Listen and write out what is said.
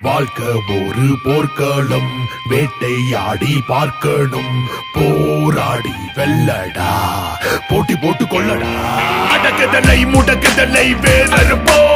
வாழ்க்கை ஒரு போர்க்களம் வேட்டையாடி பார்க்கணும். போராடி வெல்லடா போட்டி போட்டு கொள்ளடா. அடக்குதலை முடக்குதலை வேறறுப்போம் குருதி